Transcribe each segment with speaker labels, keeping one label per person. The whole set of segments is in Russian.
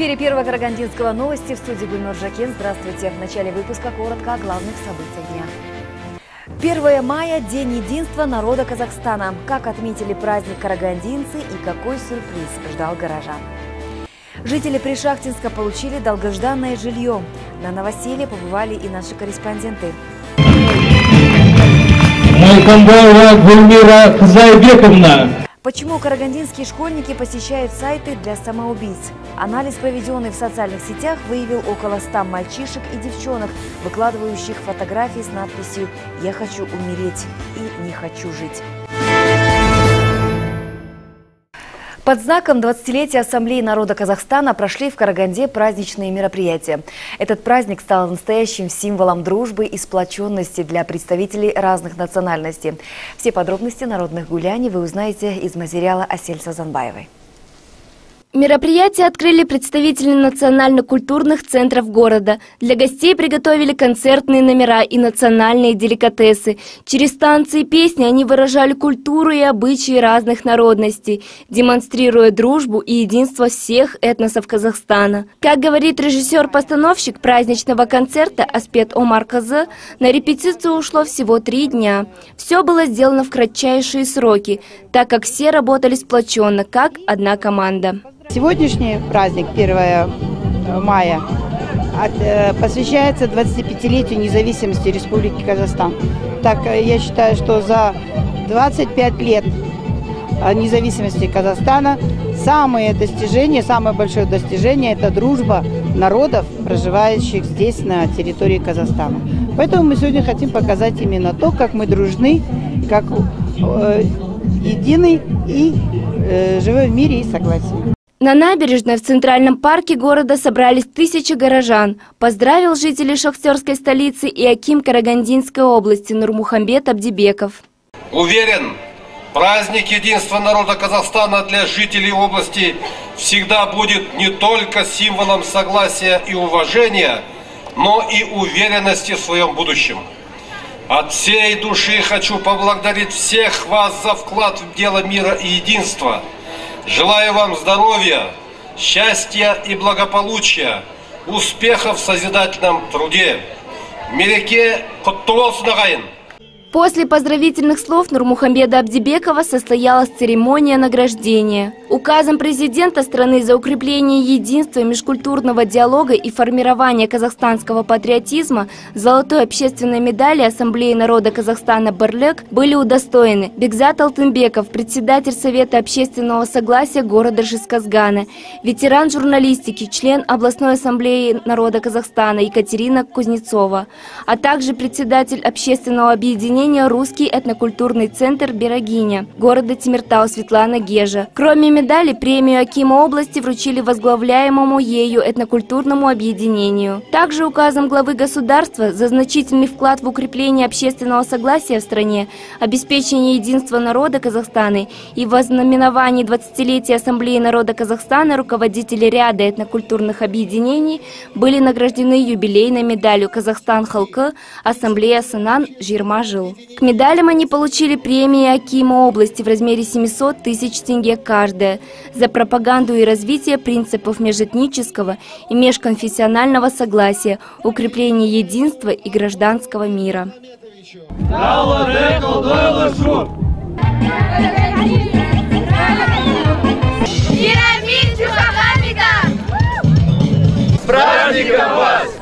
Speaker 1: Эфире первого Карагандинского новости в студии Гульнур Жакен. Здравствуйте. В начале выпуска коротко о главных событиях дня. 1 мая – День единства народа Казахстана. Как отметили праздник карагандинцы и какой сюрприз ждал горожан. Жители Пришахтинска получили долгожданное жилье. На новоселье побывали и наши корреспонденты.
Speaker 2: Майкамбаева Гульмира Хзайбековна.
Speaker 1: Почему карагандинские школьники посещают сайты для самоубийц? Анализ, проведенный в социальных сетях, выявил около 100 мальчишек и девчонок, выкладывающих фотографии с надписью «Я хочу умереть» и «Не хочу жить». Под знаком 20-летия Ассамблеи народа Казахстана прошли в Караганде праздничные мероприятия. Этот праздник стал настоящим символом дружбы и сплоченности для представителей разных национальностей. Все подробности народных гуляний вы узнаете из материала Асель Сазанбаевой.
Speaker 3: Мероприятие открыли представители национально-культурных центров города. Для гостей приготовили концертные номера и национальные деликатесы. Через танцы и песни они выражали культуру и обычаи разных народностей, демонстрируя дружбу и единство всех этносов Казахстана. Как говорит режиссер-постановщик праздничного концерта Аспет Омар Казы, на репетицию ушло всего три дня. Все было сделано в кратчайшие сроки, так как все работали сплоченно, как одна команда.
Speaker 4: Сегодняшний праздник, 1 э, мая, э, посвящается 25-летию независимости Республики Казахстан. Так э, я считаю, что за 25 лет независимости Казахстана самые достижения, самое большое достижение – это дружба народов, проживающих здесь, на территории Казахстана. Поэтому мы сегодня хотим показать именно то, как мы дружны, как э, единый и э, живем в мире и согласии.
Speaker 3: На набережной в Центральном парке города собрались тысячи горожан. Поздравил жителей шахтерской столицы и Аким Карагандинской области Нурмухамбет Абдибеков.
Speaker 5: Уверен, праздник единства народа Казахстана для жителей области всегда будет не только символом согласия и уважения, но и уверенности в своем будущем. От всей души хочу поблагодарить всех вас за вклад в дело мира и единства – Желаю вам здоровья, счастья и благополучия, успехов в созидательном труде. Мереке Құтты
Speaker 3: После поздравительных слов Нурмухамбеда Абдибекова состоялась церемония награждения. Указом президента страны за укрепление единства межкультурного диалога и формирование казахстанского патриотизма золотой общественной медали Ассамблеи народа Казахстана «Барлек» были удостоены Бекзат Алтынбеков, председатель Совета общественного согласия города Жисказгана, ветеран журналистики, член областной ассамблеи народа Казахстана Екатерина Кузнецова, а также председатель общественного объединения объединения «Русский этнокультурный центр Берогиня» города Тимиртау Светлана Гежа. Кроме медали, премию Акима области вручили возглавляемому ею этнокультурному объединению. Также указом главы государства за значительный вклад в укрепление общественного согласия в стране, обеспечение единства народа Казахстана и вознаменование 20-летия Ассамблеи народа Казахстана руководители ряда этнокультурных объединений были награждены юбилейной медалью «Казахстан Халкы» Ассамблея Сынан Жирма жил. К медалям они получили премии Акима области в размере 700 тысяч тенге каждая за пропаганду и развитие принципов межэтнического и межконфессионального согласия, укрепление единства и гражданского мира.
Speaker 6: С праздником вас!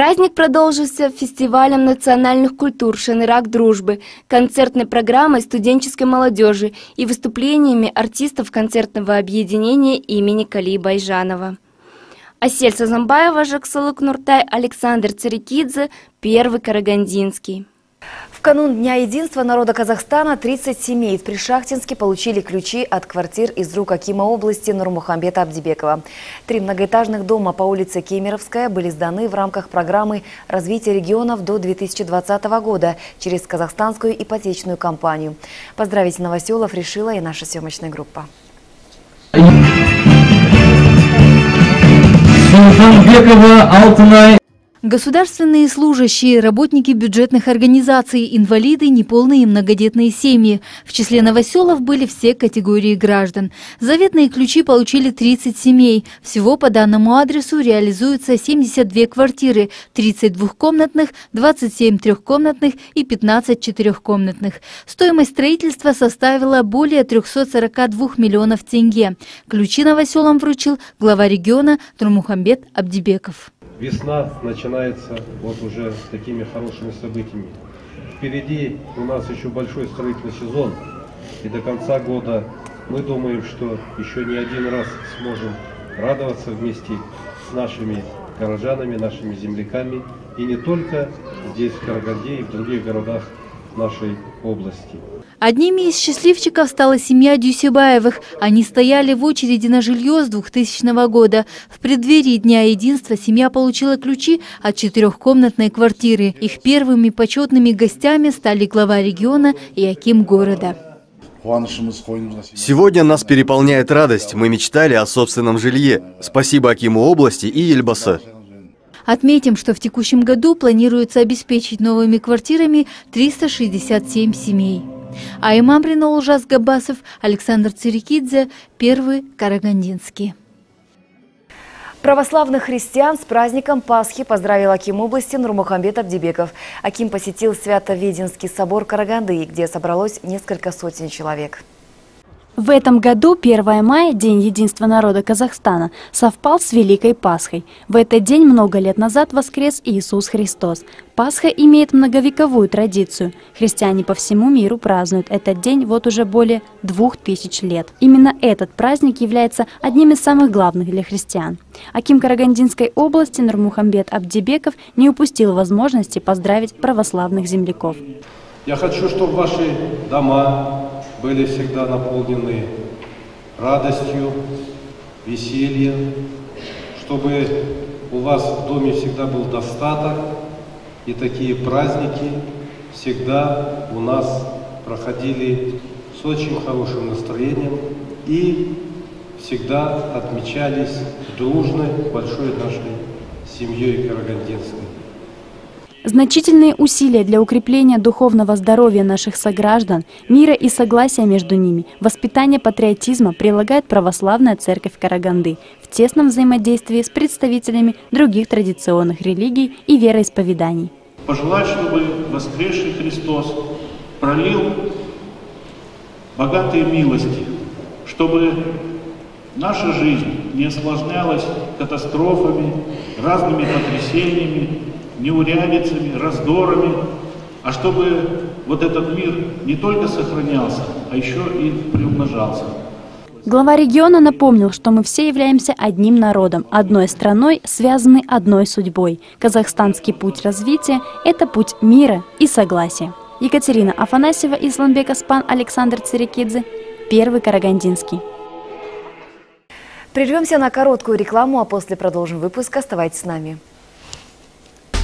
Speaker 3: Праздник продолжился фестивалем национальных культур «Шанырак дружбы», концертной программой студенческой молодежи и выступлениями артистов концертного объединения имени Кали Байжанова. Асель Сазамбаева, Жаксалык Нуртай, Александр Царикидзе, Первый Карагандинский.
Speaker 1: В канун Дня единства народа Казахстана 30 семей в Пришахтинске получили ключи от квартир из рук Акима области Нурмухамбета Абдибекова. Три многоэтажных дома по улице Кемеровская были сданы в рамках программы развития регионов до 2020 года через казахстанскую ипотечную компанию. Поздравить новоселов решила и наша съемочная группа.
Speaker 2: Султанбекова Алтынай
Speaker 7: Государственные служащие, работники бюджетных организаций, инвалиды, неполные и многодетные семьи. В числе новоселов были все категории граждан. Заветные ключи получили 30 семей. Всего по данному адресу реализуются 72 квартиры, 30 двухкомнатных, 27 трехкомнатных и 15 четырехкомнатных. Стоимость строительства составила более 342 миллионов тенге. Ключи новоселам вручил глава региона Турмухамбет Абдибеков.
Speaker 5: Весна начинается вот уже с такими хорошими событиями. Впереди у нас еще большой строительный сезон. И до конца года мы думаем, что еще не один раз сможем радоваться вместе с нашими горожанами, нашими земляками. И не только здесь, в Караганде, и в других городах нашей области.
Speaker 7: Одними из счастливчиков стала семья Дюсебаевых. Они стояли в очереди на жилье с 2000 года. В преддверии Дня единства семья получила ключи от четырехкомнатной квартиры. Их первыми почетными гостями стали глава региона и Аким города.
Speaker 8: Сегодня нас переполняет радость. Мы мечтали о собственном жилье. Спасибо Акиму области и Ельбаса.
Speaker 7: Отметим, что в текущем году планируется обеспечить новыми квартирами 367 семей. А имам Ринол Габасов, Александр Цирикидзе, первый Карагандинский.
Speaker 1: Православных христиан с праздником Пасхи поздравил Аким области Нурмухамбет Абдибеков. Аким посетил Свято-Веденский собор Караганды, где собралось несколько сотен человек.
Speaker 9: В этом году 1 мая, День единства народа Казахстана, совпал с Великой Пасхой. В этот день много лет назад воскрес Иисус Христос. Пасха имеет многовековую традицию. Христиане по всему миру празднуют этот день вот уже более двух тысяч лет. Именно этот праздник является одним из самых главных для христиан. Аким Карагандинской области Нурмухамбет Абдибеков не упустил возможности поздравить православных земляков.
Speaker 5: Я хочу, чтобы ваши дома, были всегда наполнены радостью, весельем, чтобы у вас в доме всегда был достаток, и такие праздники всегда у нас проходили с очень хорошим настроением и всегда отмечались дружной большой нашей семьей Карагандинской.
Speaker 9: Значительные усилия для укрепления духовного здоровья наших сограждан, мира и согласия между ними, воспитание патриотизма прилагает православная церковь Караганды в тесном взаимодействии с представителями других традиционных религий и вероисповеданий.
Speaker 10: Пожелать, чтобы воскресший Христос пролил богатые милости, чтобы наша жизнь не осложнялась катастрофами, разными потрясениями, неурядицами, раздорами, а чтобы вот этот мир не только сохранялся, а еще и приумножался.
Speaker 9: Глава региона напомнил, что мы все являемся одним народом, одной страной, связанной одной судьбой. Казахстанский путь развития – это путь мира и согласия. Екатерина Афанасьева, Исламбек Аспан, Александр Цирикидзе, Первый Карагандинский.
Speaker 1: Прервемся на короткую рекламу, а после продолжим выпуск. Оставайтесь с нами.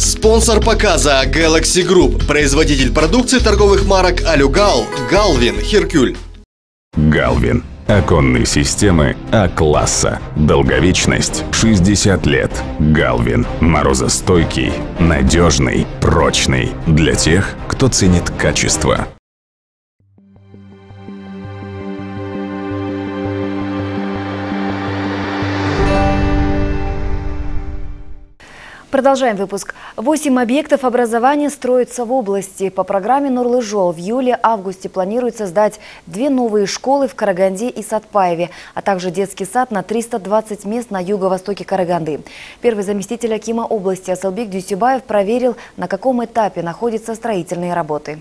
Speaker 8: Спонсор показа Galaxy Group, производитель продукции торговых марок Алюгал, Галвин, Херкюль.
Speaker 11: Галвин. Оконные системы А-класса. Долговечность 60 лет. Галвин. Морозостойкий, надежный, прочный. Для тех, кто ценит качество.
Speaker 1: Продолжаем выпуск. Восемь объектов образования строятся в области. По программе «Нурлыжол» в июле-августе планируется сдать две новые школы в Караганде и Сатпаеве, а также детский сад на 320 мест на юго-востоке Караганды. Первый заместитель Акима области Асалбек Дюсюбаев проверил, на каком этапе находятся строительные работы.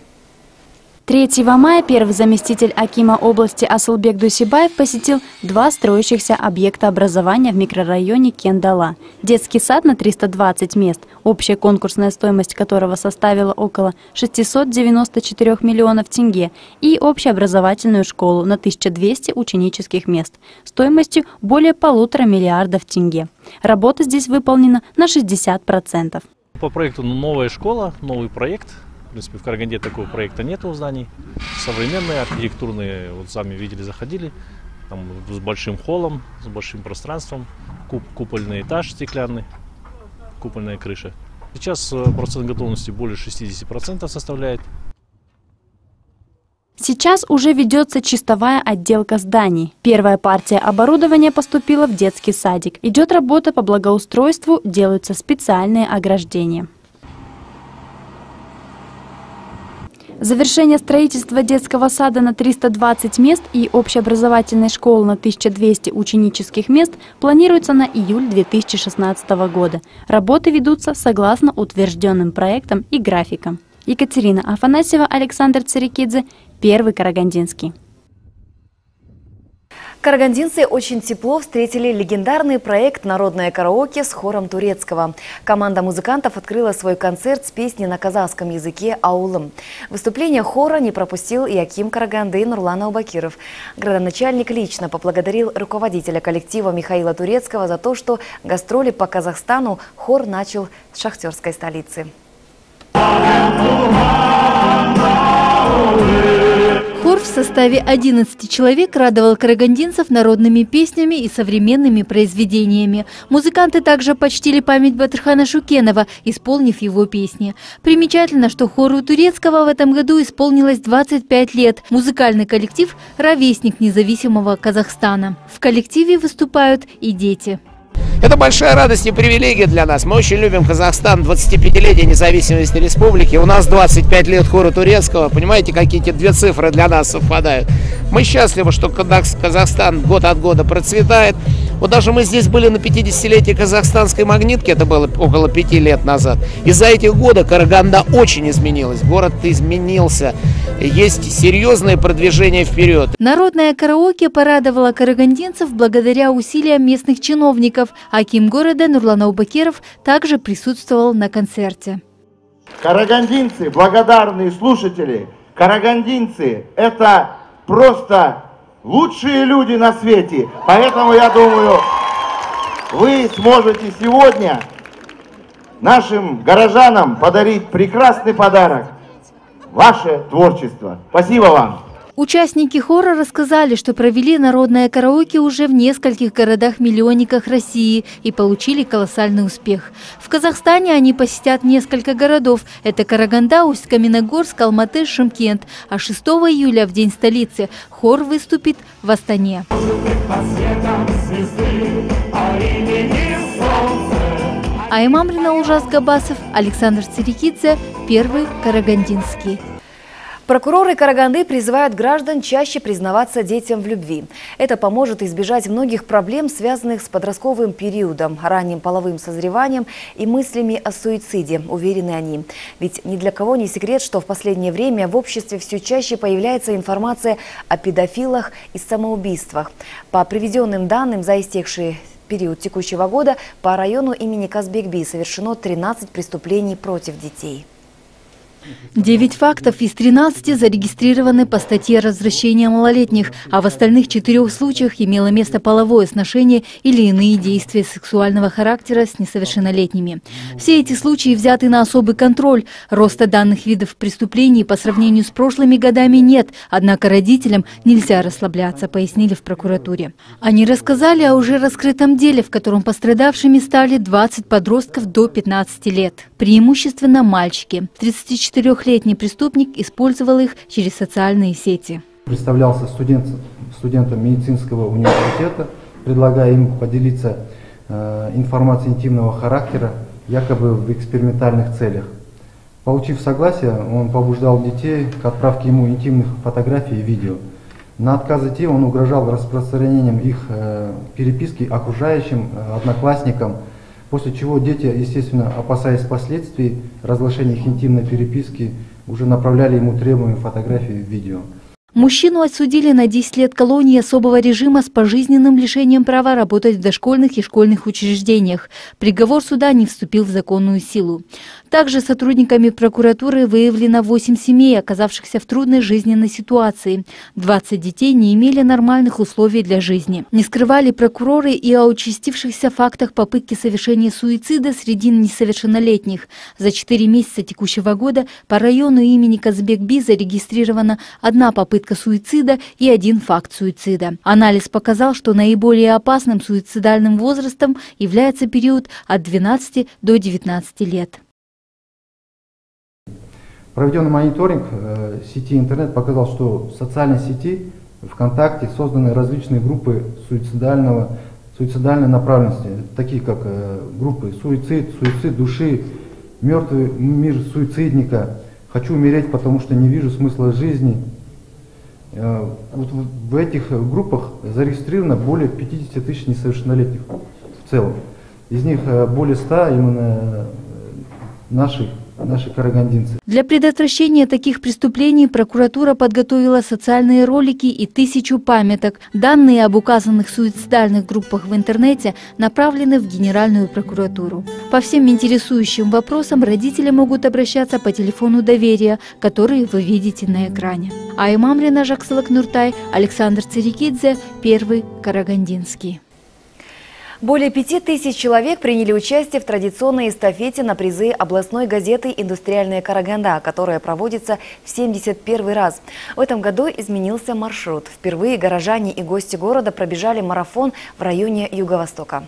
Speaker 9: 3 мая первый заместитель Акима области Асылбек Дусибаев посетил два строящихся объекта образования в микрорайоне Кендала. Детский сад на 320 мест, общая конкурсная стоимость которого составила около 694 миллионов тенге, и общеобразовательную школу на 1200 ученических мест стоимостью более полутора миллиардов тенге. Работа здесь выполнена на 60%.
Speaker 12: По проекту «Новая школа», новый проект – в принципе, в Караганде такого проекта нет у зданий. Современные, архитектурные, вот сами видели, заходили. Там с большим холлом, с большим пространством. Куп, купольный этаж стеклянный, купольная крыша. Сейчас э, процент готовности более 60% составляет.
Speaker 9: Сейчас уже ведется чистовая отделка зданий. Первая партия оборудования поступила в детский садик. Идет работа по благоустройству, делаются специальные ограждения. Завершение строительства детского сада на 320 мест и общеобразовательной школы на 1200 ученических мест планируется на июль 2016 года. Работы ведутся согласно утвержденным проектам и графикам. Екатерина Афанасьева, Александр Царикидзе, Первый Карагандинский.
Speaker 1: Карагандинцы очень тепло встретили легендарный проект «Народное караоке» с хором турецкого. Команда музыкантов открыла свой концерт с песней на казахском языке «Аулым». Выступление хора не пропустил и Аким Караганды Нурлан Аубакиров. Градоначальник лично поблагодарил руководителя коллектива Михаила Турецкого за то, что гастроли по Казахстану хор начал с шахтерской столицы.
Speaker 7: Хор в составе 11 человек радовал карагандинцев народными песнями и современными произведениями. Музыканты также почтили память Батырхана Шукенова, исполнив его песни. Примечательно, что хору турецкого в этом году исполнилось 25 лет. Музыкальный коллектив – ровесник независимого Казахстана. В коллективе выступают и дети.
Speaker 13: Это большая радость и привилегия для нас. Мы очень любим Казахстан, 25-летие независимости республики. У нас 25 лет хора турецкого. Понимаете, какие эти две цифры для нас совпадают. Мы счастливы, что Казахстан год от года процветает. Вот даже мы здесь были на 50-летии казахстанской магнитки, это было около пяти лет назад. И за эти годы Караганда очень изменилась, город изменился. Есть серьезное продвижение вперед.
Speaker 7: Народное караоке порадовало карагандинцев благодаря усилиям местных чиновников. Аким города Нурлан Аубакиров также присутствовал на концерте.
Speaker 14: Карагандинцы, благодарные слушатели, карагандинцы – это просто лучшие люди на свете. Поэтому я думаю, вы сможете сегодня нашим горожанам подарить прекрасный подарок. Ваше творчество. Спасибо вам.
Speaker 7: Участники хора рассказали, что провели народное караоке уже в нескольких городах-миллионниках России и получили колоссальный успех. В Казахстане они посетят несколько городов. Это Караганда, Усть-Каменогорск, Алматы, Шымкент. А 6 июля, в день столицы, хор выступит в Астане. Аймам Ужас Габасов, Александр Цирикидзе, Первый Карагандинский.
Speaker 1: Прокуроры Караганды призывают граждан чаще признаваться детям в любви. Это поможет избежать многих проблем, связанных с подростковым периодом, ранним половым созреванием и мыслями о суициде, уверены они. Ведь ни для кого не секрет, что в последнее время в обществе все чаще появляется информация о педофилах и самоубийствах. По приведенным данным, за истекший период текущего года по району имени Казбекби совершено 13 преступлений против детей.
Speaker 7: Девять фактов из 13 зарегистрированы по статье «Развращение малолетних», а в остальных четырех случаях имело место половое сношение или иные действия сексуального характера с несовершеннолетними. Все эти случаи взяты на особый контроль. Роста данных видов преступлений по сравнению с прошлыми годами нет, однако родителям нельзя расслабляться, пояснили в прокуратуре. Они рассказали о уже раскрытом деле, в котором пострадавшими стали 20 подростков до 15 лет. Преимущественно мальчики. 34 24-летний преступник использовал их через социальные сети.
Speaker 15: Представлялся студент, студентом медицинского университета, предлагая ему поделиться э, информацией интимного характера, якобы в экспериментальных целях. Получив согласие, он побуждал детей к отправке ему интимных фотографий и видео. На отказ детей он угрожал распространением их э, переписки окружающим э, одноклассникам, После чего дети, естественно, опасаясь последствий разглашения их интимной переписки, уже направляли ему требуемые фотографии и видео.
Speaker 7: Мужчину отсудили на 10 лет колонии особого режима с пожизненным лишением права работать в дошкольных и школьных учреждениях. Приговор суда не вступил в законную силу. Также сотрудниками прокуратуры выявлено 8 семей, оказавшихся в трудной жизненной ситуации. 20 детей не имели нормальных условий для жизни. Не скрывали прокуроры и о участившихся фактах попытки совершения суицида среди несовершеннолетних. За 4 месяца текущего года по району имени Казбекби зарегистрирована одна попытка попытка суицида и один факт суицида. Анализ показал, что наиболее опасным суицидальным возрастом является период от 12 до 19 лет.
Speaker 15: Проведенный мониторинг э, сети интернет показал, что в социальной сети ВКонтакте созданы различные группы суицидального, суицидальной направленности, такие как э, группы суицид, суицид души, мертвый мир суицидника, хочу умереть, потому что не вижу смысла жизни. Э, вот в этих группах зарегистрировано более 50 тысяч несовершеннолетних в целом. Из них э, более 100 именно наших наши карагандинцы.
Speaker 7: Для предотвращения таких преступлений прокуратура подготовила социальные ролики и тысячу памяток. Данные об указанных суицидальных группах в интернете направлены в Генеральную прокуратуру. По всем интересующим вопросам родители могут обращаться по телефону доверия, который вы видите на экране. Аймамрина Жаксалак Нуртай, Александр Цирикидзе, Первый Карагандинский.
Speaker 1: Более пяти тысяч человек приняли участие в традиционной эстафете на призы областной газеты «Индустриальная Караганда», которая проводится в 71 раз. В этом году изменился маршрут. Впервые горожане и гости города пробежали марафон в районе Юго-Востока.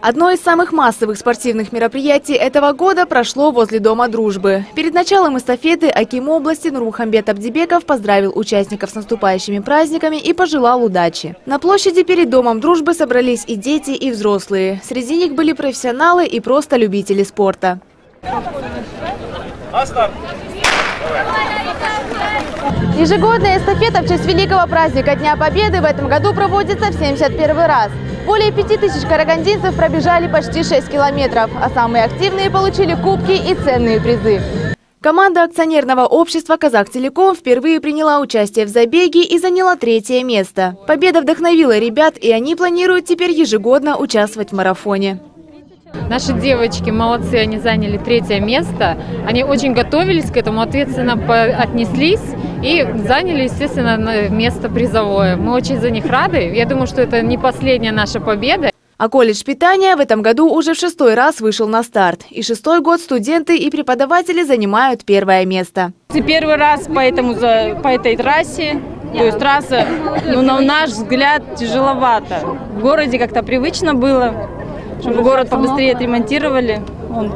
Speaker 16: Одно из самых массовых спортивных мероприятий этого года прошло возле Дома дружбы. Перед началом эстафеты Аким области Нурмухамбет Абдибеков поздравил участников с наступающими праздниками и пожелал удачи. На площади перед Домом дружбы собрались и дети, и взрослые. Среди них были профессионалы и просто любители спорта. Ежегодная эстафета в честь великого праздника Дня Победы в этом году проводится в 71 раз. Более 5000 карагандинцев пробежали почти 6 километров, а самые активные получили кубки и ценные призы. Команда акционерного общества «Казахтелеком» впервые приняла участие в забеге и заняла третье место. Победа вдохновила ребят, и они планируют теперь ежегодно участвовать в марафоне.
Speaker 17: Наши девочки молодцы, они заняли третье место. Они очень готовились к этому, ответственно отнеслись и заняли, естественно, место призовое. Мы очень за них рады. Я думаю, что это не последняя наша победа.
Speaker 16: А колледж питания в этом году уже в шестой раз вышел на старт. И шестой год студенты и преподаватели занимают первое место.
Speaker 18: Первый раз по, этому, по этой трассе. То есть трасса, ну, на наш взгляд, тяжеловато. В городе как-то привычно было чтобы город побыстрее отремонтировали. Он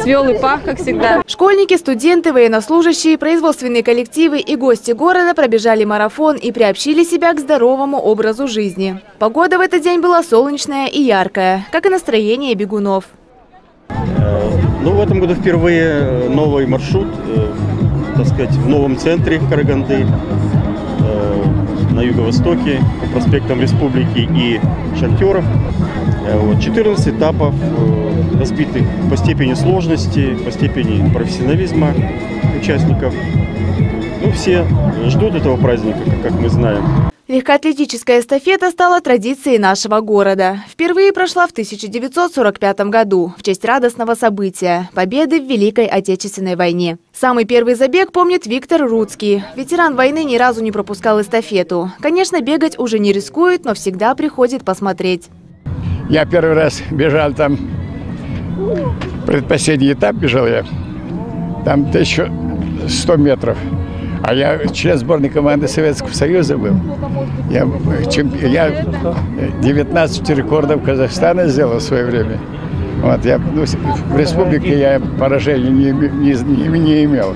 Speaker 18: цвел и пах, как всегда.
Speaker 16: Школьники, студенты, военнослужащие, производственные коллективы и гости города пробежали марафон и приобщили себя к здоровому образу жизни. Погода в этот день была солнечная и яркая, как и настроение бегунов.
Speaker 19: Ну, в этом году впервые новый маршрут, э, так сказать, в новом центре Караганды, на юго-востоке, по проспектам Республики и Шахтеров. Э, вот, 14 этапов, э, разбитых по степени сложности, по степени профессионализма участников. Ну, все ждут этого праздника, как мы знаем.
Speaker 16: Легкоатлетическая эстафета стала традицией нашего города. Впервые прошла в 1945 году в честь радостного события – победы в Великой Отечественной войне. Самый первый забег помнит Виктор Рудский. Ветеран войны ни разу не пропускал эстафету. Конечно, бегать уже не рискует, но всегда приходит посмотреть.
Speaker 20: Я первый раз бежал там, предпоследний этап бежал я, там 1100 метров. А я член сборной команды Советского Союза был. Я, я 19 рекордов Казахстана сделал в свое время. Вот, я, ну, в республике я поражений не, не, не, не имел.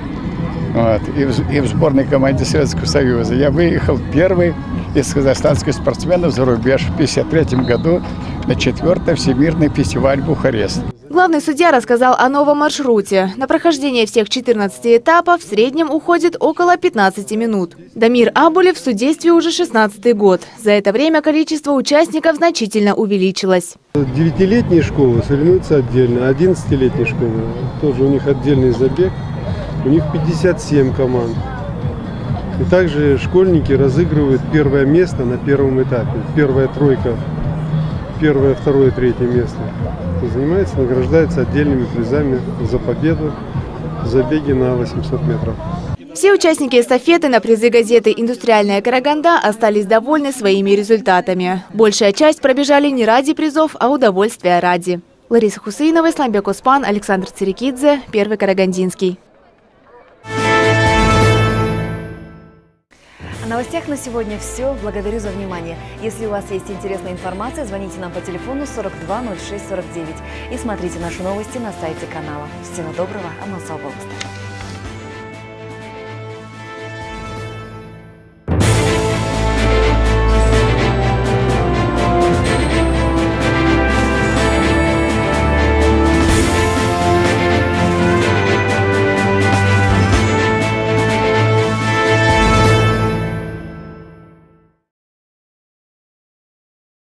Speaker 20: Вот, и, в, и в сборной команде Советского Союза. Я выехал первый из казахстанских спортсменов за рубеж в 1953 году на четвертый Всемирный фестиваль Бухарест.
Speaker 16: Главный судья рассказал о новом маршруте. На прохождение всех 14 этапов в среднем уходит около 15 минут. Дамир Абулев в судействе уже 16 год. За это время количество участников значительно увеличилось.
Speaker 21: Девятилетние школы соревнуются отдельно, 11-летние школы тоже у них отдельный забег. У них 57 команд. И также школьники разыгрывают первое место на первом этапе. Первая тройка, первое, второе, третье место. Занимается, награждается отдельными призами за победу в забеге на 800 метров.
Speaker 16: Все участники эстафеты на призы газеты «Индустриальная Караганда» остались довольны своими результатами. Большая часть пробежали не ради призов, а удовольствия ради. Лариса Хусейнова, Исламбек Успан, Александр Цирикидзе, Первый Карагандинский.
Speaker 1: О новостях на сегодня все. Благодарю за внимание. Если у вас есть интересная информация, звоните нам по телефону 420649 и смотрите наши новости на сайте канала. Всего доброго, а мы